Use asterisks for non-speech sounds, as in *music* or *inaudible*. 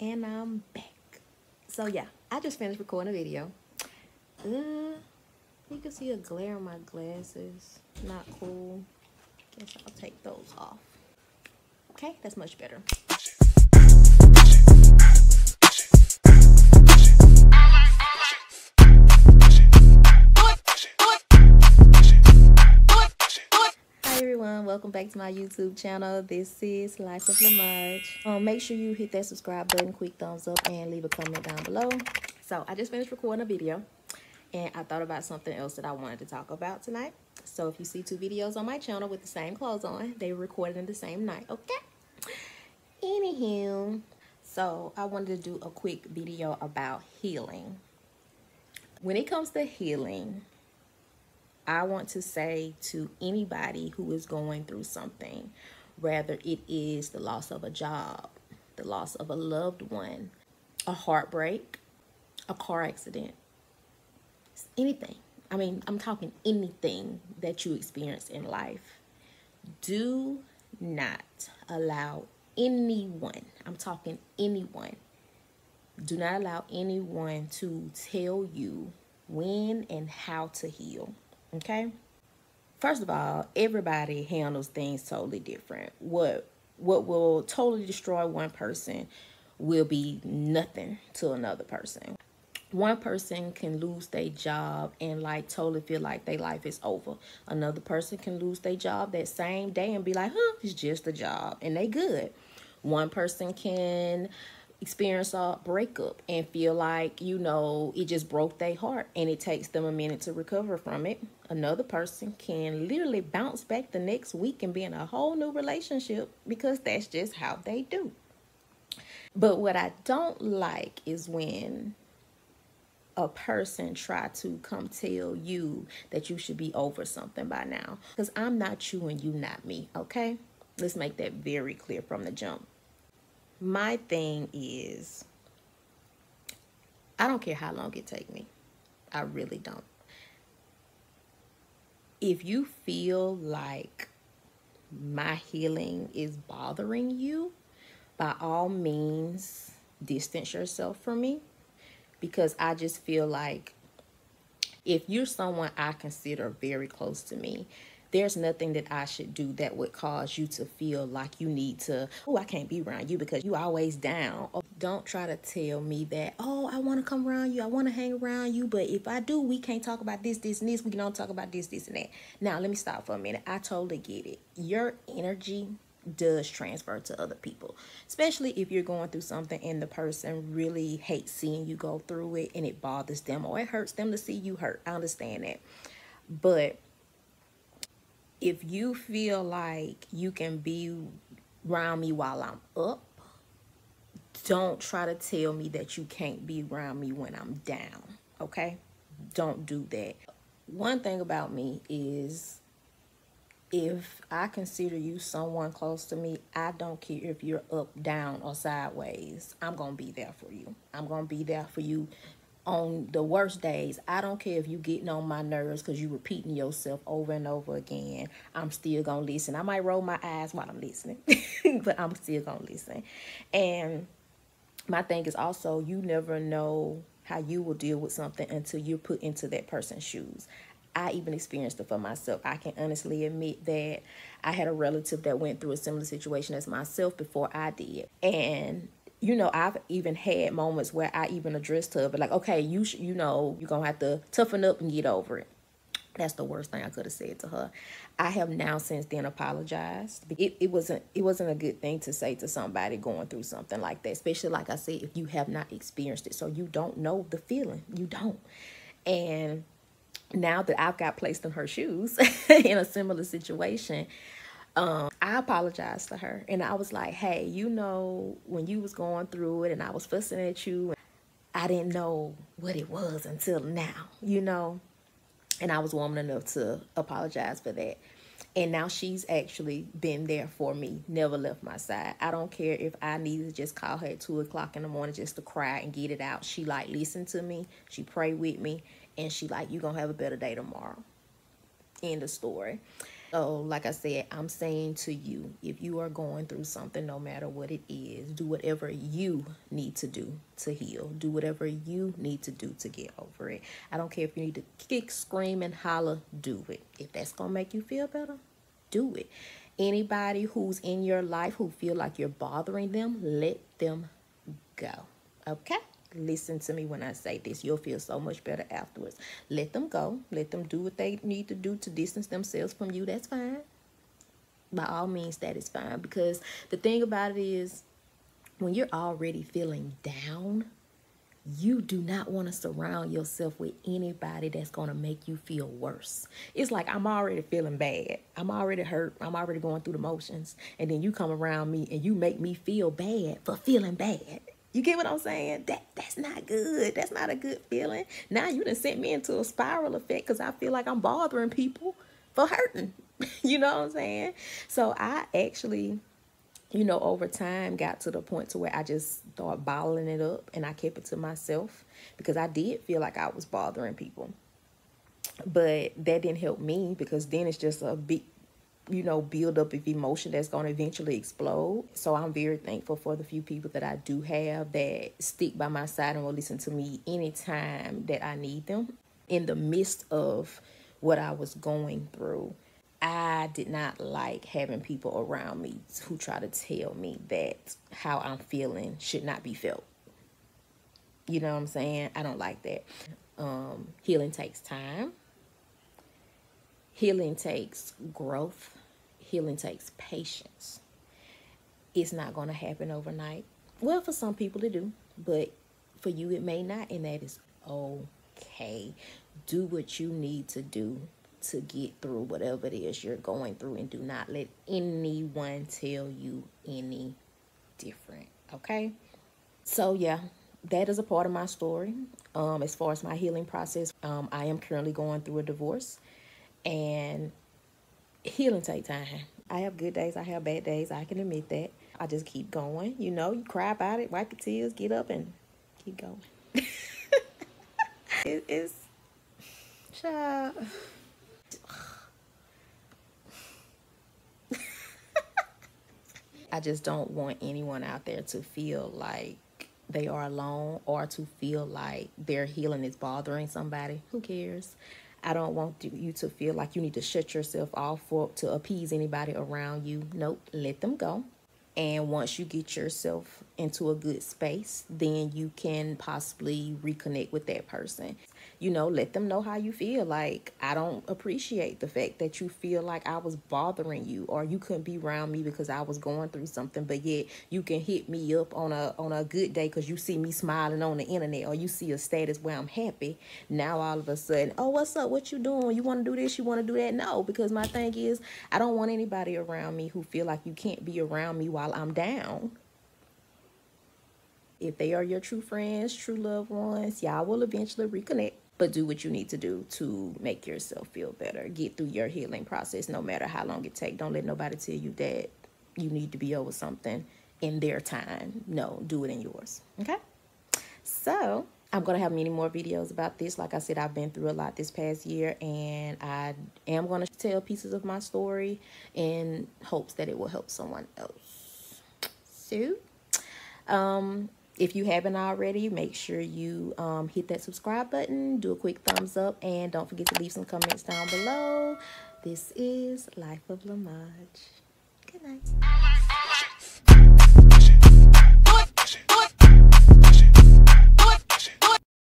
and I'm back. So yeah, I just finished recording a video. Uh, you can see a glare on my glasses. Not cool. Guess I'll take those off. Okay, that's much better. Welcome back to my YouTube channel. This is Life of Laemaj. Um, make sure you hit that subscribe button, quick thumbs up, and leave a comment down below. So I just finished recording a video, and I thought about something else that I wanted to talk about tonight. So if you see two videos on my channel with the same clothes on, they were recorded in the same night, okay? Anywho, so I wanted to do a quick video about healing. When it comes to healing, I want to say to anybody who is going through something, whether it is the loss of a job, the loss of a loved one, a heartbreak, a car accident, anything. I mean, I'm talking anything that you experience in life. Do not allow anyone, I'm talking anyone, do not allow anyone to tell you when and how to heal. Okay? First of all, everybody handles things totally different. What what will totally destroy one person will be nothing to another person. One person can lose their job and like totally feel like their life is over. Another person can lose their job that same day and be like, huh, it's just a job and they good. One person can experience a breakup and feel like, you know, it just broke their heart and it takes them a minute to recover from it. Another person can literally bounce back the next week and be in a whole new relationship because that's just how they do. But what I don't like is when a person try to come tell you that you should be over something by now. Because I'm not you and you not me, okay? Let's make that very clear from the jump my thing is I don't care how long it take me. I really don't. If you feel like my healing is bothering you, by all means, distance yourself from me because I just feel like if you're someone I consider very close to me there's nothing that I should do that would cause you to feel like you need to, oh, I can't be around you because you always down. Or don't try to tell me that, oh, I want to come around you. I want to hang around you. But if I do, we can't talk about this, this, and this. We can only talk about this, this, and that. Now, let me stop for a minute. I totally get it. Your energy does transfer to other people, especially if you're going through something and the person really hates seeing you go through it and it bothers them or it hurts them to see you hurt. I understand that. But if you feel like you can be around me while I'm up, don't try to tell me that you can't be around me when I'm down, okay? Don't do that. One thing about me is if I consider you someone close to me, I don't care if you're up, down, or sideways. I'm going to be there for you. I'm going to be there for you on the worst days, I don't care if you getting on my nerves because you're repeating yourself over and over again. I'm still gonna listen. I might roll my eyes while I'm listening, *laughs* but I'm still gonna listen. And my thing is also you never know how you will deal with something until you're put into that person's shoes. I even experienced it for myself. I can honestly admit that I had a relative that went through a similar situation as myself before I did. And you know, I've even had moments where I even addressed her, but like, okay, you sh- you know, you're gonna have to toughen up and get over it. That's the worst thing I could have said to her. I have now since then apologized. It, it wasn't it wasn't a good thing to say to somebody going through something like that, especially like I said, if you have not experienced it, so you don't know the feeling. You don't. And now that I've got placed in her shoes *laughs* in a similar situation, um, I apologized to her and I was like, hey, you know, when you was going through it and I was fussing at you, I didn't know what it was until now, you know, and I was woman enough to apologize for that. And now she's actually been there for me, never left my side. I don't care if I need to just call her at two o'clock in the morning just to cry and get it out. She like listened to me, she prayed with me, and she like, you gonna have a better day tomorrow. End of story. So, like I said, I'm saying to you, if you are going through something, no matter what it is, do whatever you need to do to heal. Do whatever you need to do to get over it. I don't care if you need to kick, scream, and holler, do it. If that's going to make you feel better, do it. Anybody who's in your life who feel like you're bothering them, let them go. Okay? Listen to me when I say this. You'll feel so much better afterwards. Let them go. Let them do what they need to do to distance themselves from you. That's fine. By all means, that is fine. Because the thing about it is, when you're already feeling down, you do not want to surround yourself with anybody that's going to make you feel worse. It's like I'm already feeling bad. I'm already hurt. I'm already going through the motions. And then you come around me and you make me feel bad for feeling bad. You get what I'm saying? That that's not good. That's not a good feeling. Now you done sent me into a spiral effect because I feel like I'm bothering people for hurting. *laughs* you know what I'm saying? So I actually, you know, over time got to the point to where I just started bottling it up and I kept it to myself because I did feel like I was bothering people. But that didn't help me because then it's just a big you know, build up of emotion that's going to eventually explode. So I'm very thankful for the few people that I do have that stick by my side and will listen to me anytime that I need them. In the midst of what I was going through, I did not like having people around me who try to tell me that how I'm feeling should not be felt. You know what I'm saying? I don't like that. Um, healing takes time. Healing takes growth healing takes patience. It's not going to happen overnight. Well, for some people it do, but for you it may not, and that is okay. Do what you need to do to get through whatever it is you're going through, and do not let anyone tell you any different. Okay? So, yeah, that is a part of my story. Um, as far as my healing process, um, I am currently going through a divorce, and healing take time. I have good days, I have bad days. I can admit that. I just keep going. You know, you cry about it, wipe your tears, get up and keep going. *laughs* it, it's child. *sighs* I just don't want anyone out there to feel like they are alone or to feel like their healing is bothering somebody. Who cares? I don't want you to feel like you need to shut yourself off for to appease anybody around you. Nope, let them go. And once you get yourself into a good space, then you can possibly reconnect with that person you know, let them know how you feel. Like, I don't appreciate the fact that you feel like I was bothering you or you couldn't be around me because I was going through something, but yet you can hit me up on a on a good day because you see me smiling on the internet or you see a status where I'm happy. Now all of a sudden, oh, what's up? What you doing? You want to do this? You want to do that? No, because my thing is, I don't want anybody around me who feel like you can't be around me while I'm down if they are your true friends, true loved ones, y'all will eventually reconnect but do what you need to do to make yourself feel better. Get through your healing process no matter how long it takes. Don't let nobody tell you that you need to be over something in their time. No, do it in yours. Okay? So, I'm going to have many more videos about this. Like I said, I've been through a lot this past year and I am going to tell pieces of my story in hopes that it will help someone else. So, um, if you haven't already, make sure you um, hit that subscribe button, do a quick thumbs up, and don't forget to leave some comments down below. This is Life of Laemaj. Good night.